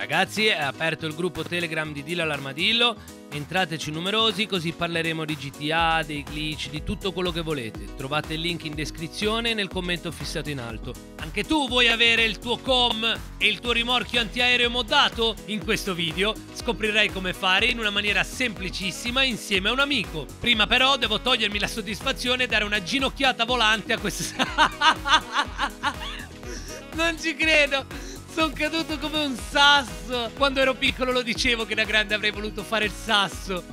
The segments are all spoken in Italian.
Ragazzi, è aperto il gruppo Telegram di Dilla l'Armadillo. Entrateci numerosi così parleremo di GTA, dei glitch, di tutto quello che volete. Trovate il link in descrizione e nel commento fissato in alto. Anche tu vuoi avere il tuo com e il tuo rimorchio antiaereo moddato? In questo video scoprirai come fare in una maniera semplicissima insieme a un amico. Prima però devo togliermi la soddisfazione e dare una ginocchiata volante a questo... non ci credo! Sono caduto come un sasso. Quando ero piccolo lo dicevo che da grande avrei voluto fare il sasso.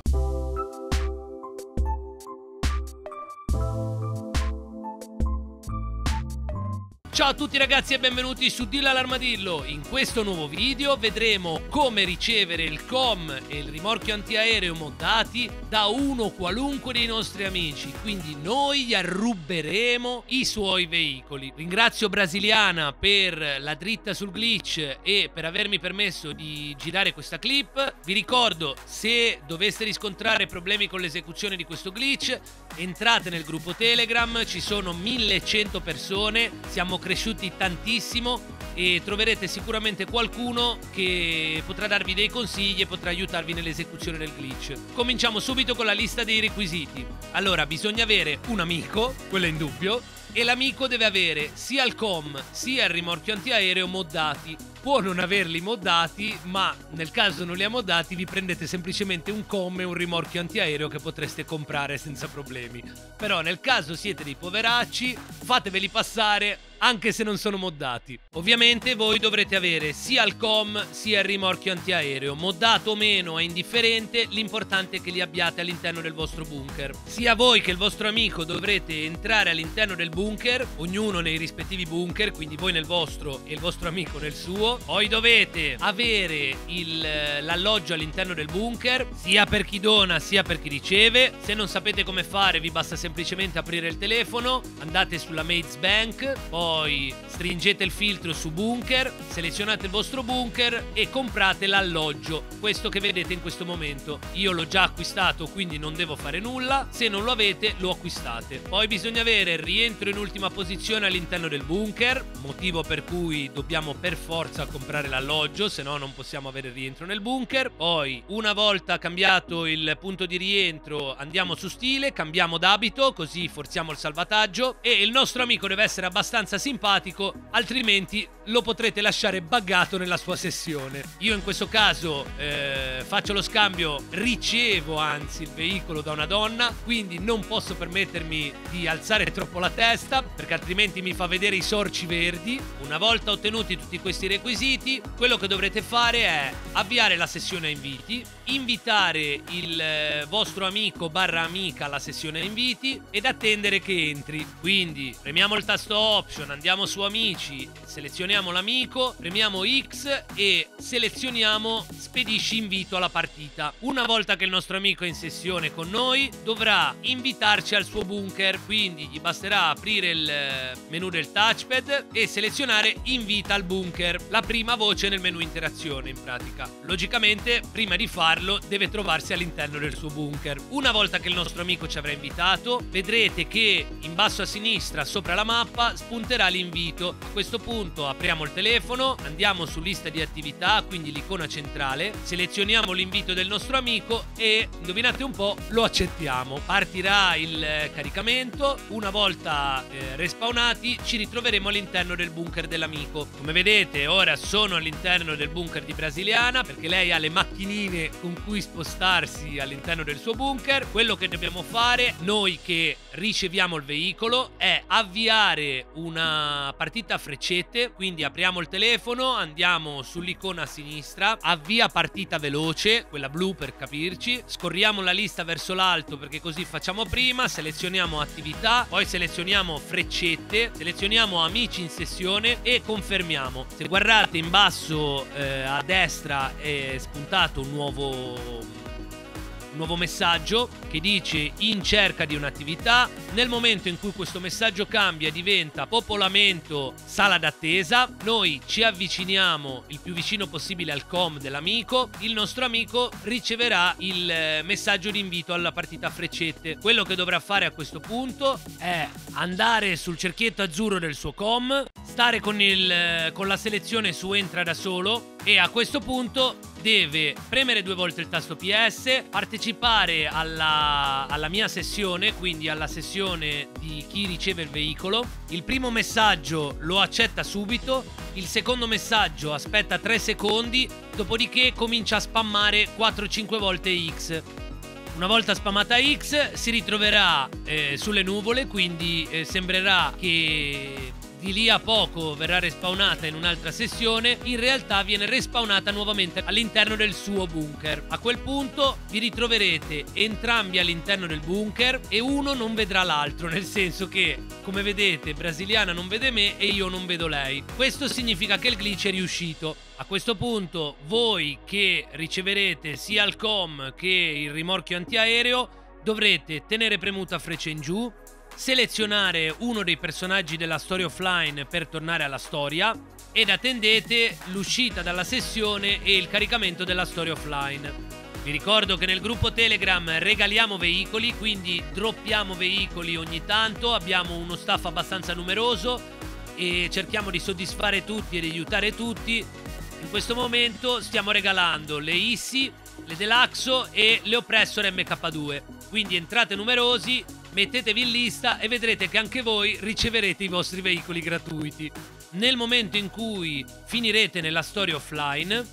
Ciao a tutti ragazzi e benvenuti su Dilla l'Armadillo. In questo nuovo video vedremo come ricevere il com e il rimorchio antiaereo moddati da uno qualunque dei nostri amici. Quindi noi gli arruberemo i suoi veicoli. Ringrazio Brasiliana per la dritta sul glitch e per avermi permesso di girare questa clip. Vi ricordo, se doveste riscontrare problemi con l'esecuzione di questo glitch, entrate nel gruppo Telegram, ci sono 1100 persone, siamo cresciuti tantissimo e troverete sicuramente qualcuno che potrà darvi dei consigli e potrà aiutarvi nell'esecuzione del glitch. Cominciamo subito con la lista dei requisiti. Allora, bisogna avere un amico, quello è indubbio, e l'amico deve avere sia il com sia il rimorchio antiaereo moddati. Può non averli moddati, ma nel caso non li ha moddati vi prendete semplicemente un com e un rimorchio antiaereo che potreste comprare senza problemi. Però nel caso siete dei poveracci, fateveli passare anche se non sono moddati. Ovviamente voi dovrete avere sia il com sia il rimorchio antiaereo. Moddato o meno è indifferente, l'importante è che li abbiate all'interno del vostro bunker. Sia voi che il vostro amico dovrete entrare all'interno del bunker, ognuno nei rispettivi bunker, quindi voi nel vostro e il vostro amico nel suo. Poi dovete avere l'alloggio all'interno del bunker, sia per chi dona sia per chi riceve. Se non sapete come fare vi basta semplicemente aprire il telefono, andate sulla Mates Bank, poi poi stringete il filtro su bunker, selezionate il vostro bunker e comprate l'alloggio, questo che vedete in questo momento. Io l'ho già acquistato quindi non devo fare nulla, se non lo avete lo acquistate. Poi bisogna avere il rientro in ultima posizione all'interno del bunker, motivo per cui dobbiamo per forza comprare l'alloggio, se no non possiamo avere il rientro nel bunker. Poi una volta cambiato il punto di rientro andiamo su stile, cambiamo d'abito così forziamo il salvataggio e il nostro amico deve essere abbastanza simpatico, altrimenti lo potrete lasciare buggato nella sua sessione. Io in questo caso eh, faccio lo scambio, ricevo anzi il veicolo da una donna, quindi non posso permettermi di alzare troppo la testa, perché altrimenti mi fa vedere i sorci verdi. Una volta ottenuti tutti questi requisiti, quello che dovrete fare è avviare la sessione a inviti, invitare il eh, vostro amico barra amica alla sessione inviti ed attendere che entri. Quindi premiamo il tasto option andiamo su amici, selezioniamo l'amico, premiamo X e selezioniamo spedisci invito alla partita. Una volta che il nostro amico è in sessione con noi, dovrà invitarci al suo bunker, quindi gli basterà aprire il eh, menu del touchpad e selezionare invita al bunker, la prima voce nel menu interazione in pratica. Logicamente, prima di farlo, deve trovarsi all'interno del suo bunker. Una volta che il nostro amico ci avrà invitato, vedrete che in basso a sinistra, sopra la mappa, spunterà l'invito. A questo punto apriamo il telefono, andiamo su lista di attività, quindi l'icona centrale, selezioniamo l'invito del nostro amico e indovinate un po' lo accettiamo. Partirà il eh, caricamento, una volta eh, respawnati ci ritroveremo all'interno del bunker dell'amico. Come vedete ora sono all'interno del bunker di Brasiliana perché lei ha le macchinine con cui spostarsi all'interno del suo bunker. Quello che dobbiamo fare noi che riceviamo il veicolo è avviare una partita a freccette, quindi apriamo il telefono, andiamo sull'icona a sinistra, avvia partita veloce, quella blu per capirci, scorriamo la lista verso l'alto perché così facciamo prima, selezioniamo attività, poi selezioniamo freccette, selezioniamo amici in sessione e confermiamo. Se guardate in basso eh, a destra è spuntato un nuovo nuovo messaggio che dice in cerca di un'attività. Nel momento in cui questo messaggio cambia diventa popolamento sala d'attesa, noi ci avviciniamo il più vicino possibile al com dell'amico, il nostro amico riceverà il eh, messaggio di invito alla partita freccette. Quello che dovrà fare a questo punto è andare sul cerchietto azzurro del suo com, stare con, il, eh, con la selezione su entra da solo e a questo punto deve premere due volte il tasto PS, partecipare alla, alla, mia sessione, quindi alla sessione di chi riceve il veicolo. Il primo messaggio lo accetta subito, il secondo messaggio aspetta 3 secondi, dopodiché comincia a spammare 4-5 volte X. Una volta spammata X si ritroverà eh, sulle nuvole, quindi eh, sembrerà che di lì a poco verrà respawnata in un'altra sessione, in realtà viene respawnata nuovamente all'interno del suo bunker. A quel punto vi ritroverete entrambi all'interno del bunker e uno non vedrà l'altro, nel senso che, come vedete, Brasiliana non vede me e io non vedo lei. Questo significa che il glitch è riuscito. A questo punto voi che riceverete sia il com che il rimorchio antiaereo dovrete tenere premuta freccia in giù, selezionare uno dei personaggi della storia offline per tornare alla storia ed attendete l'uscita dalla sessione e il caricamento della storia offline. Vi ricordo che nel gruppo Telegram regaliamo veicoli, quindi droppiamo veicoli ogni tanto, abbiamo uno staff abbastanza numeroso e cerchiamo di soddisfare tutti e di aiutare tutti. In questo momento stiamo regalando le ISSI, le Deluxo e le Oppressor MK2. Quindi entrate numerosi, mettetevi in lista e vedrete che anche voi riceverete i vostri veicoli gratuiti. Nel momento in cui finirete nella storia offline,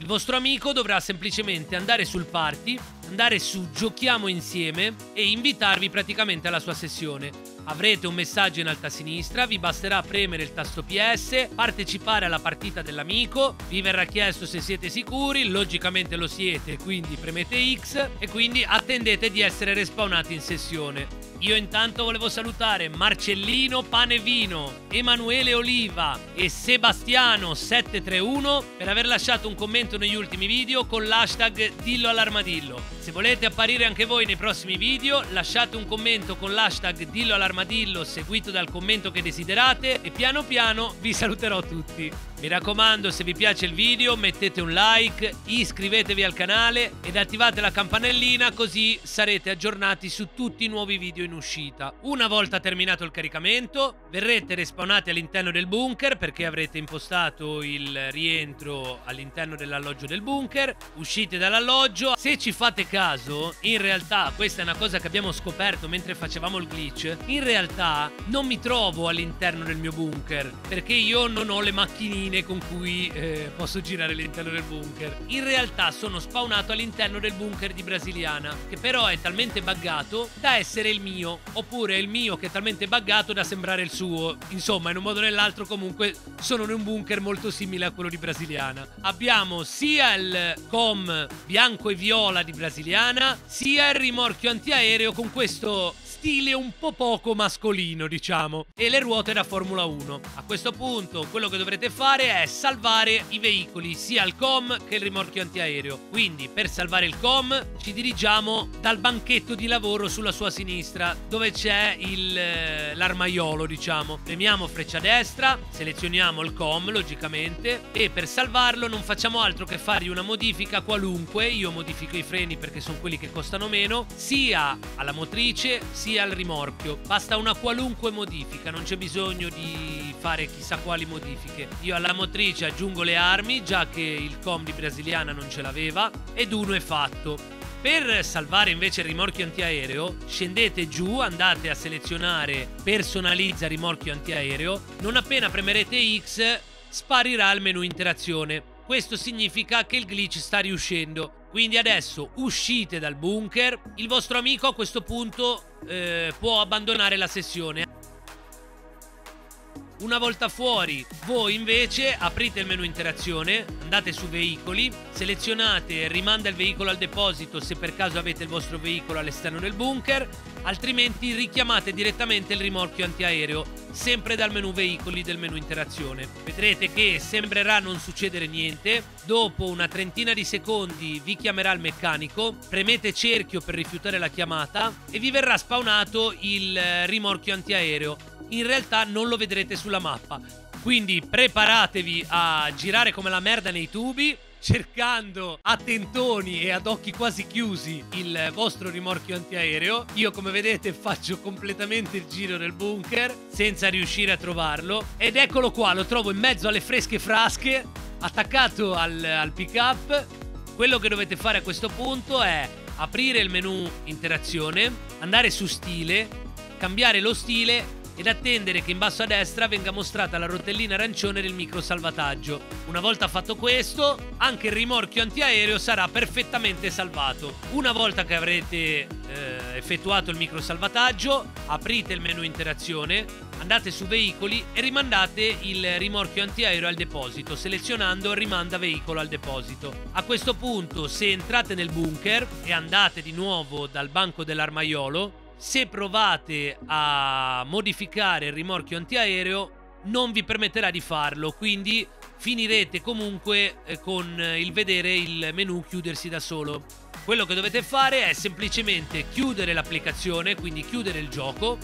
il vostro amico dovrà semplicemente andare sul party, andare su Giochiamo insieme e invitarvi praticamente alla sua sessione. Avrete un messaggio in alto a sinistra, vi basterà premere il tasto PS, partecipare alla partita dell'amico, vi verrà chiesto se siete sicuri, logicamente lo siete, quindi premete X e quindi attendete di essere respawnati in sessione. Io intanto volevo salutare Marcellino Panevino, Emanuele Oliva e Sebastiano731 per aver lasciato un commento negli ultimi video con l'hashtag Dillo all'armadillo. Se volete apparire anche voi nei prossimi video, lasciate un commento con l'hashtag Dillo all'armadillo seguito dal commento che desiderate e piano piano vi saluterò tutti. Mi raccomando, se vi piace il video mettete un like, iscrivetevi al canale ed attivate la campanellina così sarete aggiornati su tutti i nuovi video in uscita. Una volta terminato il caricamento, verrete respawnati all'interno del bunker perché avrete impostato il rientro all'interno dell'alloggio del bunker, uscite dall'alloggio. Se ci fate caso, in realtà questa è una cosa che abbiamo scoperto mentre facevamo il glitch, in realtà non mi trovo all'interno del mio bunker perché io non ho le macchinine macchine con cui eh, posso girare all'interno del bunker. In realtà sono spawnato all'interno del bunker di Brasiliana, che però è talmente buggato da essere il mio, oppure il mio che è talmente buggato da sembrare il suo. Insomma, in un modo o nell'altro comunque sono in un bunker molto simile a quello di Brasiliana. Abbiamo sia il com bianco e viola di Brasiliana, sia il rimorchio antiaereo con questo stile un po' poco mascolino, diciamo, e le ruote da Formula 1. A questo punto quello che dovrete fare è salvare i veicoli, sia il com che il rimorchio antiaereo. Quindi per salvare il com ci dirigiamo dal banchetto di lavoro sulla sua sinistra, dove c'è eh, l'armaiolo, diciamo. Premiamo freccia destra, selezioniamo il com, logicamente, e per salvarlo non facciamo altro che fargli una modifica qualunque. Io modifico i freni perché sono quelli che costano meno, sia alla motrice, sia sia al rimorchio. Basta una qualunque modifica, non c'è bisogno di fare chissà quali modifiche. Io alla motrice aggiungo le armi, già che il com di brasiliana non ce l'aveva, ed uno è fatto. Per salvare invece il rimorchio antiaereo, scendete giù, andate a selezionare personalizza rimorchio antiaereo, non appena premerete X sparirà il menu interazione. Questo significa che il glitch sta riuscendo. Quindi adesso uscite dal bunker, il vostro amico a questo punto eh, può abbandonare la sessione. Una volta fuori, voi invece aprite il menu interazione, andate su veicoli, selezionate rimanda il veicolo al deposito se per caso avete il vostro veicolo all'esterno del bunker altrimenti richiamate direttamente il rimorchio antiaereo, sempre dal menu veicoli del menu interazione. Vedrete che sembrerà non succedere niente, dopo una trentina di secondi vi chiamerà il meccanico, premete cerchio per rifiutare la chiamata e vi verrà spawnato il eh, rimorchio antiaereo. In realtà non lo vedrete sulla mappa, quindi preparatevi a girare come la merda nei tubi cercando a tentoni e ad occhi quasi chiusi il vostro rimorchio antiaereo. Io come vedete faccio completamente il giro del bunker senza riuscire a trovarlo ed eccolo qua, lo trovo in mezzo alle fresche frasche, attaccato al, al pick up. Quello che dovete fare a questo punto è aprire il menu interazione, andare su stile, cambiare lo stile ed attendere che in basso a destra venga mostrata la rotellina arancione del microsalvataggio. Una volta fatto questo, anche il rimorchio antiaereo sarà perfettamente salvato. Una volta che avrete eh, effettuato il microsalvataggio, aprite il menu interazione, andate su veicoli e rimandate il rimorchio antiaereo al deposito, selezionando rimanda veicolo al deposito. A questo punto, se entrate nel bunker e andate di nuovo dal banco dell'armaiolo, se provate a modificare il rimorchio antiaereo non vi permetterà di farlo, quindi finirete comunque eh, con il vedere il menu chiudersi da solo. Quello che dovete fare è semplicemente chiudere l'applicazione, quindi chiudere il gioco,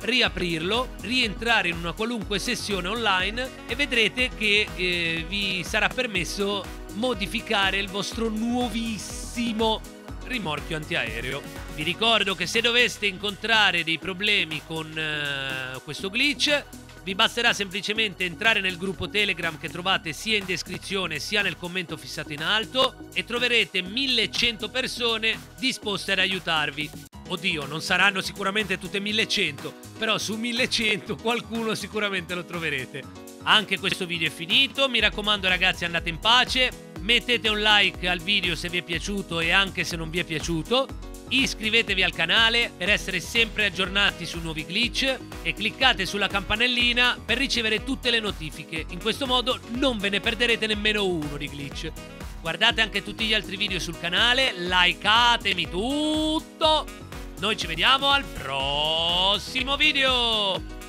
riaprirlo, rientrare in una qualunque sessione online e vedrete che eh, vi sarà permesso modificare il vostro nuovissimo rimorchio antiaereo. Vi ricordo che se doveste incontrare dei problemi con uh, questo glitch, vi basterà semplicemente entrare nel gruppo Telegram che trovate sia in descrizione sia nel commento fissato in alto e troverete 1100 persone disposte ad aiutarvi. Oddio, non saranno sicuramente tutte 1100, però su 1100 qualcuno sicuramente lo troverete. Anche questo video è finito, mi raccomando ragazzi andate in pace, mettete un like al video se vi è piaciuto e anche se non vi è piaciuto, iscrivetevi al canale per essere sempre aggiornati su nuovi glitch e cliccate sulla campanellina per ricevere tutte le notifiche. In questo modo non ve ne perderete nemmeno uno di glitch. Guardate anche tutti gli altri video sul canale, likeatemi tutto. Noi ci vediamo al prossimo video.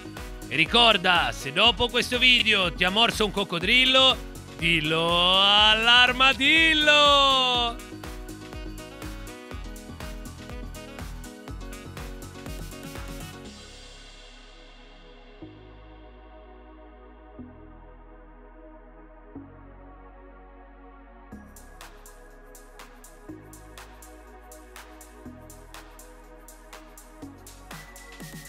E ricorda, se dopo questo video ti ha morso un coccodrillo, dillo all'armadillo!